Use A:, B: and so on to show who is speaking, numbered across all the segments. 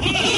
A: Yeah.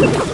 A: you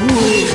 A: Ooh.